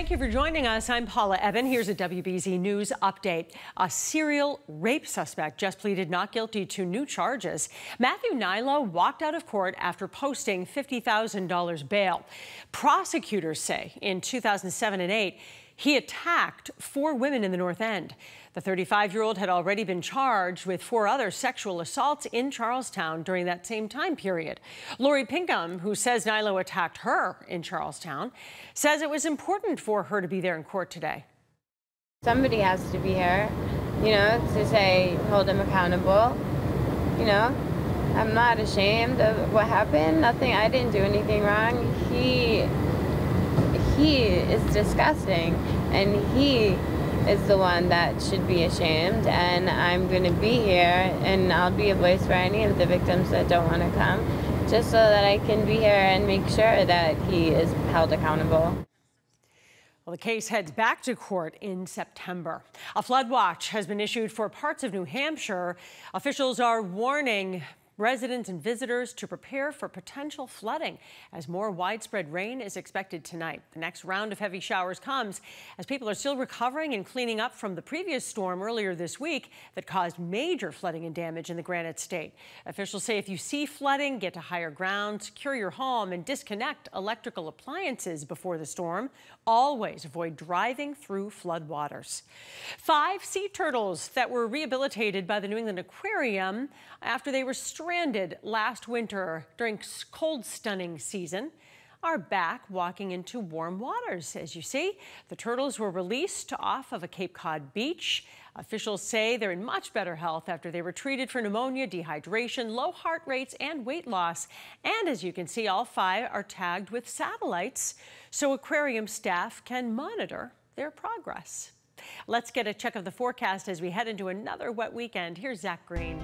Thank you for joining us. I'm Paula Ebben. Here's a WBZ News update. A serial rape suspect just pleaded not guilty to new charges. Matthew Nilo walked out of court after posting $50,000 bail. Prosecutors say in 2007 and 8, he attacked four women in the North End. The 35 year old had already been charged with four other sexual assaults in Charlestown during that same time period. Lori Pinkham, who says Nilo attacked her in Charlestown, says it was important for her to be there in court today. Somebody has to be here, you know, to say, hold him accountable. You know, I'm not ashamed of what happened. Nothing, I didn't do anything wrong. He he is disgusting and he is the one that should be ashamed and I'm going to be here and I'll be a voice for any of the victims that don't want to come just so that I can be here and make sure that he is held accountable. Well, the case heads back to court in September. A flood watch has been issued for parts of New Hampshire. Officials are warning residents and visitors to prepare for potential flooding as more widespread rain is expected tonight. The next round of heavy showers comes as people are still recovering and cleaning up from the previous storm earlier this week that caused major flooding and damage in the Granite State. Officials say if you see flooding, get to higher ground, secure your home, and disconnect electrical appliances before the storm. Always avoid driving through floodwaters. Five sea turtles that were rehabilitated by the New England Aquarium after they were stranded last winter during cold stunning season are back walking into warm waters. As you see, the turtles were released off of a Cape Cod beach. Officials say they're in much better health after they were treated for pneumonia, dehydration, low heart rates, and weight loss. And as you can see, all five are tagged with satellites so aquarium staff can monitor their progress. Let's get a check of the forecast as we head into another wet weekend. Here's Zack Green.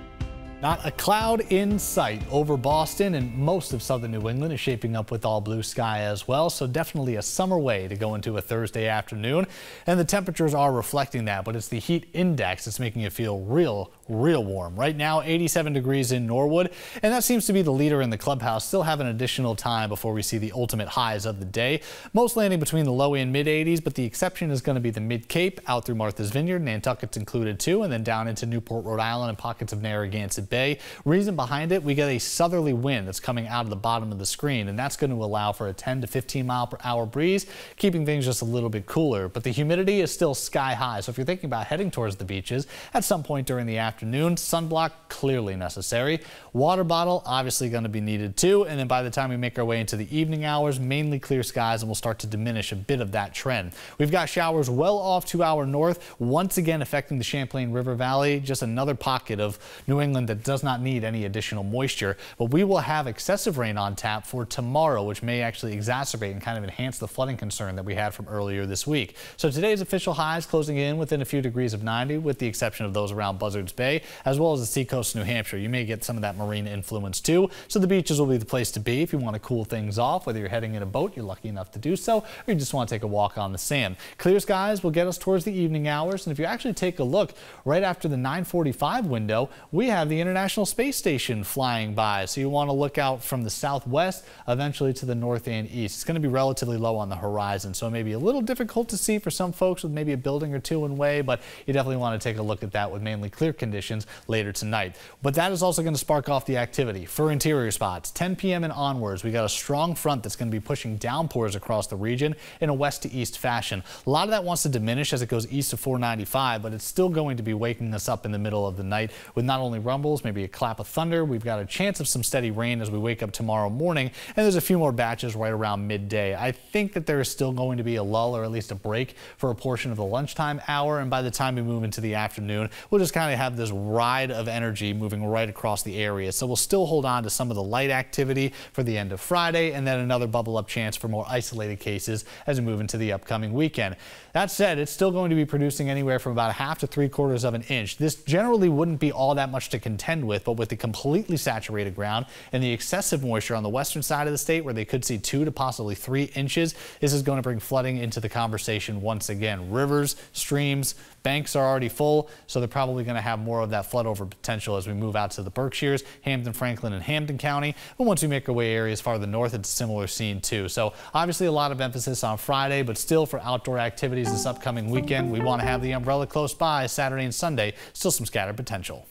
Not a cloud in sight over Boston and most of southern New England is shaping up with all blue sky as well. So definitely a summer way to go into a Thursday afternoon. And the temperatures are reflecting that, but it's the heat index that's making it feel real, real warm. Right now, 87 degrees in Norwood, and that seems to be the leader in the clubhouse. Still have an additional time before we see the ultimate highs of the day. Most landing between the low and mid 80s, but the exception is going to be the mid Cape out through Martha's Vineyard. Nantucket's included too, and then down into Newport, Rhode Island and pockets of Narragansett Bay. Reason behind it, we get a southerly wind that's coming out of the bottom of the screen, and that's going to allow for a 10 to 15 mile per hour breeze, keeping things just a little bit cooler. But the humidity is still sky high, so if you're thinking about heading towards the beaches at some point during the afternoon, sunblock clearly necessary. Water bottle obviously going to be needed too, and then by the time we make our way into the evening hours, mainly clear skies, and we'll start to diminish a bit of that trend. We've got showers well off to our north, once again affecting the Champlain River Valley, just another pocket of New England that does not need any additional moisture, but we will have excessive rain on tap for tomorrow, which may actually exacerbate and kind of enhance the flooding concern that we had from earlier this week. So today's official highs closing in within a few degrees of 90, with the exception of those around Buzzards Bay, as well as the seacoast of New Hampshire. You may get some of that marine influence too. So the beaches will be the place to be if you want to cool things off, whether you're heading in a boat, you're lucky enough to do so, or you just want to take a walk on the sand. Clear skies will get us towards the evening hours. And if you actually take a look right after the 945 window, we have the International Space Station flying by. So you want to look out from the southwest, eventually to the north and east. It's going to be relatively low on the horizon, so it may be a little difficult to see for some folks with maybe a building or two in way, but you definitely want to take a look at that with mainly clear conditions later tonight. But that is also going to spark off the activity for interior spots. 10 p.m. and onwards, we got a strong front that's going to be pushing downpours across the region in a west to east fashion. A lot of that wants to diminish as it goes east of 495, but it's still going to be waking us up in the middle of the night with not only rumbles, maybe a clap of thunder. We've got a chance of some steady rain as we wake up tomorrow morning, and there's a few more batches right around midday. I think that there is still going to be a lull or at least a break for a portion of the lunchtime hour, and by the time we move into the afternoon, we'll just kind of have this ride of energy moving right across the area. So we'll still hold on to some of the light activity for the end of Friday, and then another bubble up chance for more isolated cases as we move into the upcoming weekend. That said, it's still going to be producing anywhere from about a half to three quarters of an inch. This generally wouldn't be all that much to contend contend with, but with the completely saturated ground and the excessive moisture on the western side of the state where they could see two to possibly three inches, this is going to bring flooding into the conversation once again. Rivers, streams, banks are already full, so they're probably going to have more of that flood over potential as we move out to the Berkshires, Hampden, Franklin, and Hampden County. But once we make our way areas farther north, it's a similar scene too. So obviously a lot of emphasis on Friday, but still for outdoor activities this upcoming weekend, we want to have the umbrella close by Saturday and Sunday. Still some scattered potential.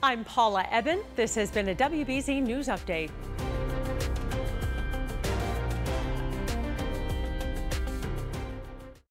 I'm Paula Ebben. This has been a WBZ News Update.